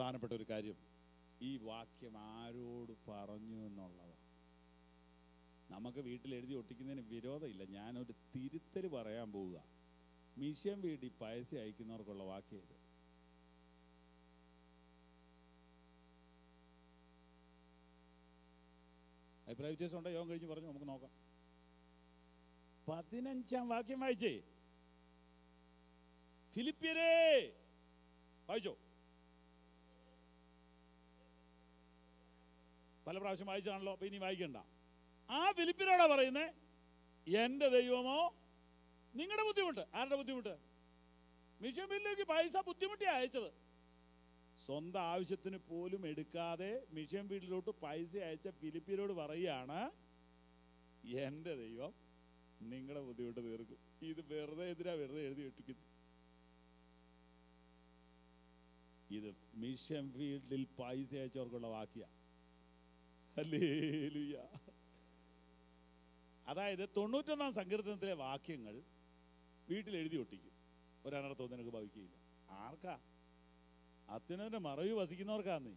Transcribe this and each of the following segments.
പ്രധാനപ്പെട്ട ഒരു കാര്യം. ഈ വാക്യം ആരോട് പറഞ്ഞു എന്നുള്ളതാണ് നമുക്ക് വീട്ടിൽ എഴുതി ഒട്ടിക്കുന്നതിന് വിരോധമില്ല. ഞാനൊരു തിരുത്തൽ പറയാൻ പോവുക. മിഷൻ വീട്ടിൽ പൈസ അയക്കുന്നവർക്കുള്ള വാക്യം ഇത്. അഭിപ്രായ വ്യത്യാസം ഉണ്ടോ? യോഗം കഴിഞ്ഞ് പറഞ്ഞു. നമുക്ക് നോക്കാം. പതിനഞ്ചാം വാക്യം വായിച്ചേ. ഫിലിപ്പിയരേ വായിച്ചോ. പല പ്രാവശ്യം വായിച്ചാണല്ലോ അപ്പൊ ഇനി വായിക്കണ്ട. ആ ഫിലിപ്പിനോടാ പറയുന്നേ എന്റെ ദൈവമോ നിങ്ങളുടെ ബുദ്ധിമുട്ട്. ആരുടെ ബുദ്ധിമുട്ട്? മിഷൻ ബില്ലിലേക്ക് പൈസ ബുദ്ധിമുട്ടിയാ അയച്ചത്. സ്വന്തം ആവശ്യത്തിന് പോലും എടുക്കാതെ മിഷൻ വീട്ടിലോട്ട് പൈസ അയച്ച ഫിലിപ്പിനോട് പറയുകയാണ് എന്റെ ദൈവം നിങ്ങളുടെ ബുദ്ധിമുട്ട് തീർക്കും. ഇത് വെറുതെ എതിരാ വെറുതെ എഴുതി വെട്ടിക്കുന്നത്? ഇത് മിഷൻ ഫീൽഡിൽ പൈസ അയച്ചവർക്കുള്ള വാക്യ ഹല്ലേലൂയ അതായത് തൊണ്ണൂറ്റൊന്നാം സങ്കീർത്തനത്തിലെ വാക്യങ്ങൾ വീട്ടിൽ എഴുതി ഒട്ടിക്കും. ഒരനർത്ഥവും നിനക്ക് ഭവിക്കുകയില്ല. ആർക്കാ? അത്യുനന്റെ മറവി വസിക്കുന്നവർക്കാന്ന്.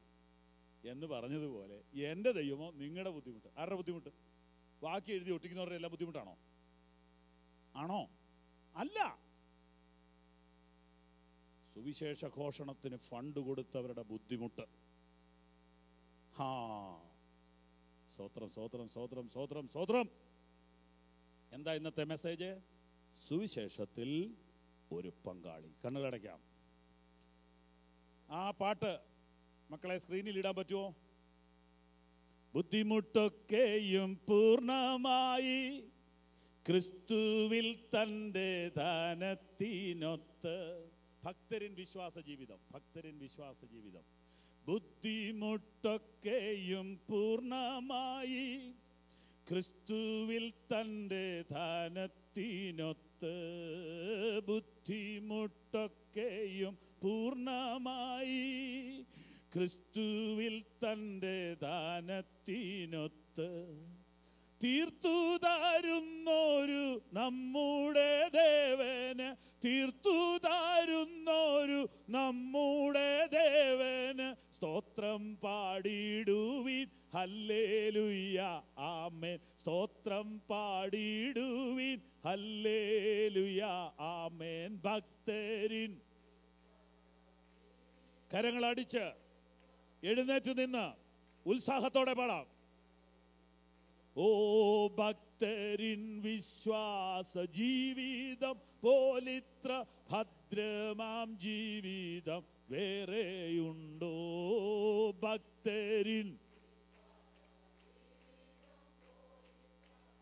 എന്ന് പറഞ്ഞതുപോലെ എന്റെ ദൈവമോ നിങ്ങളുടെ ബുദ്ധിമുട്ട്. ആരുടെ ബുദ്ധിമുട്ട്? ബാക്കി എഴുതി ഒട്ടിക്കുന്നവരുടെ എല്ലാം ബുദ്ധിമുട്ടാണോ? ആണോ? അല്ല. സുവിശേഷ ഘോഷണത്തിന് ഫണ്ട് കൊടുത്തവരുടെ ബുദ്ധിമുട്ട്. സ്വത്രം സ്വത്രം സ്വത്രം സ്വത്രം സ്വത്രം എന്താ ഇന്നത്തെ മെസ്സേജ് സുവിശേഷത്തിൽ ഒരു പങ്കാളി. കണ്ണുകളടയ്ക്കാം ആ പാട്ട് മക്കളെ സ്ക്രീനിൽ ഇടാൻ പറ്റുമോ? ബുദ്ധിമുട്ടൊക്കെയും പൂർണമായി ക്രിസ്തുവിൽ തന്റെ ദാനത്തിനൊത്ത്. ഭക്തരിൻ വിശ്വാസ ജീവിതം ഭക്തരിൻ വിശ്വാസ ജീവിതം. ബുദ്ധിമുട്ടൊക്കെയും പൂർണമായി. ക്രിസ്തുവിൽ തന്റെ ധാനത്തിനൊത്ത് ബുദ്ധിമുട്ടൊക്കെയും പൂർണമായി. ക്രിസ്തുവിൽ തന്റെ ദാനത്തിനൊത്ത് തീർത്തു തരുന്നൊരു നമ്മുടെ ദേവന് തീർത്തു തരുന്നൊരു നമ്മുടെ ദേവന് സ്തോത്രം പാടിടുവിൻ ഹല്ലേലുയ്യ. ആമേൻ. സ്തോത്രം പാടിടുവിൻ ഹല്ലേലുയ്യ. ആമേൻ. ഭക്തരിൻ. കരങ്ങളടിച്ച് എഴുന്നേറ്റ് നിന്ന് ഉത്സാഹത്തോടെ പാടാം. ഓ ഭക്തരിൻ വിശ്വാസ ജീവിതം പോലിത്ര ഭദ്രമാം ജീവിതം വേറെയുണ്ടോ? ഭക്തരിൻ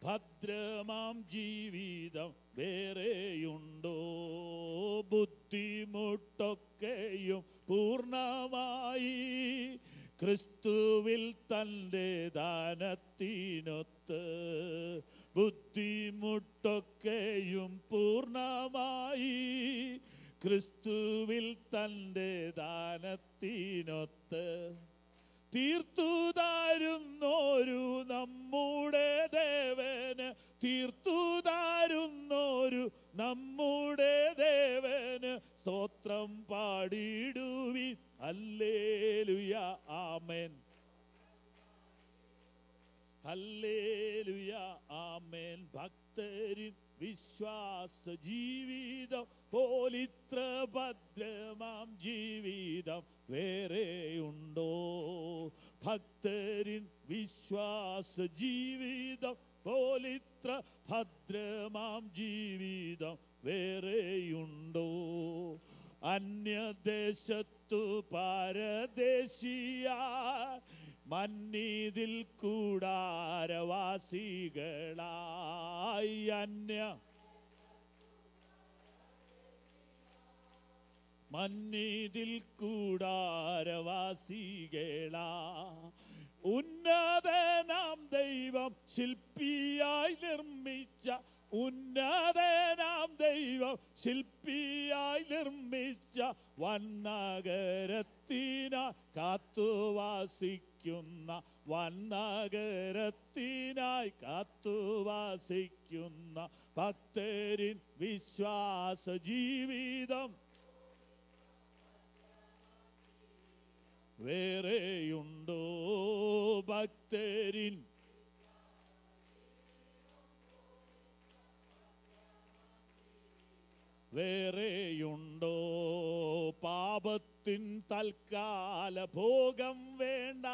ഭദ്രമാം ജീവിതം വേറെയുണ്ടോ? ബുദ്ധിമുട്ടൊക്കെയും പൂർണമായി ക്രിസ്തുവിൽ തന്റെ ദാനത്തിനൊത്ത് ബുദ്ധിമുട്ടൊക്കെയും പൂർണമായി ക്രിസ്തുവിൽ തന്റെ ദാനത്തിനൊത്ത് തീർത്തു തരുന്നോരു നമ്മുടെ ദേവന് തീർത്തു തരുന്നോരു നമ്മുടെ ദേവന് സ്തോത്രം പാടിടുവി അല്ലേലുയ ആമേൻ. ഹല്ലേലുയ. ആമേൻ. ഭക്തരിൻ വിശ്വാസ ജീവിതം പോലിത്ര ഭദ്രമാം ജീവിതം വേറെയുണ്ടോ ഭക്തരിൻ വിശ്വാസ ജീവിതം പോലിത്ര ഭദ്രമാം ജീവിതം വേറെയുണ്ടോ അന്യദേശത്തു പാരദേശിയ മന്നീതിൽ കൂടാരവാസികളായി അന്യ മന്നീതിൽ കൂടാരവാസികളാ. ഉന്നതനാം ദൈവം ശില്പിയായി നിർമ്മിച്ച ഉന്നതനാം ദൈവം ശില്പിയായി നിർമ്മിച്ച വന്നഗരത്തിന കാത്തുവാസിക്കുന്ന വന്നഗരത്തിനായി കാത്തുവാസിക്കുന്ന ഭക്തരിൻ വിശ്വാസ ജീവിതം വേറെയുണ്ടോ ഭക്തരിൻ വേറെയുണ്ടോ? പാപത്തിൻ തൽക്കാല ഭോഗം വേണ്ട.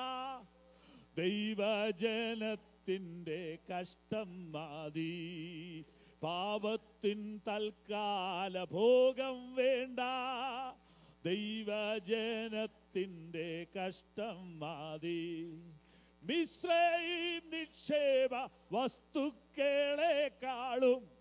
ദൈവജനത്തിന്റെ കഷ്ടം മതി. പാപത്തിൻ തൽക്കാല ഭോഗം വേണ്ട. ദൈവജനത്തിന്റെ കഷ്ടം മതി. മിശ്രയും നിക്ഷേപ വസ്തുക്കളെക്കാളും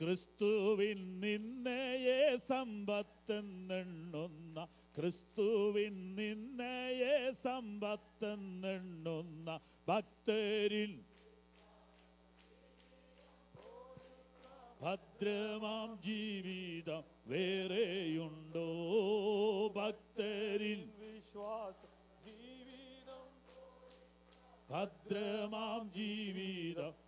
ക്രിസ്തുവിൻ നിന്നയെ സമ്പത്തെന്നെണ്ണുന്ന ക്രിസ്തുവിൻ നിന്നയെ സമ്പത്തെന്നെണ്ണുന്ന ഭക്തരിൽ ഭദ്രമാം ജീവിതം വേറെയുണ്ടോ? ഭക്തരിൽ വിശ്വാസം ജീവിതം. ഭദ്രമാം ജീവിതം